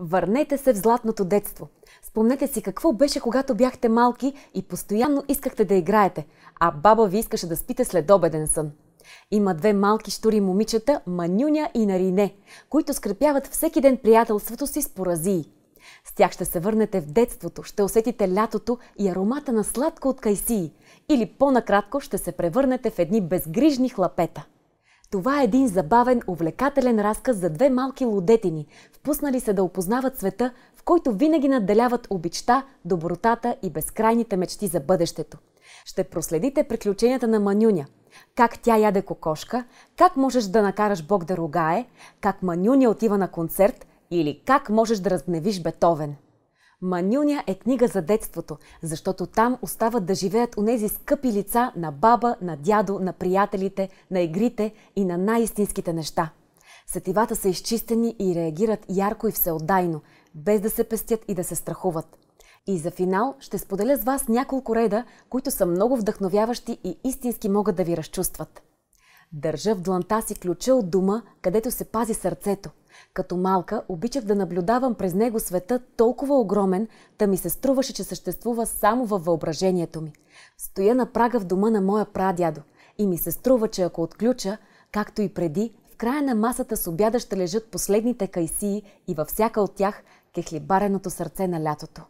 Върнете се в златното детство. Спомнете си какво беше, когато бяхте малки и постоянно искахте да играете, а баба ви искаше да спите след обеден сън. Има две малки штури момичета, Манюня и Нарине, които скрепяват всеки ден приятелството си с поразии. С тях ще се върнете в детството, ще усетите лятото и аромата на сладко от кайсии. Или по-накратко ще се превърнете в едни безгрижни хлапета. Това е един забавен, увлекателен разказ за две малки лудетини, впуснали се да опознават света, в който винаги надделяват обичта, добротата и безкрайните мечти за бъдещето. Ще проследите приключенията на Манюня. Как тя яде кокошка, как можеш да накараш Бог да ругае, как Манюня отива на концерт или как можеш да разгневиш Бетовен. Манюня е книга за детството, защото там остават да живеят онези скъпи лица на баба, на дядо, на приятелите, на игрите и на най-истинските неща. Сетивата са изчистени и реагират ярко и всеотдайно, без да се пестят и да се страхуват. И за финал ще споделя с вас няколко реда, които са много вдъхновяващи и истински могат да ви разчувстват. Държа в дланта си ключа от дома, където се пази сърцето. Като малка обичах да наблюдавам през него света толкова огромен, да ми се струваше, че съществува само във въображението ми. Стоя на прага в дома на моя прадядо и ми се струва, че ако отключа, както и преди, в края на масата с обяда ще лежат последните кайсии и във всяка от тях кехлибареното сърце на лятото.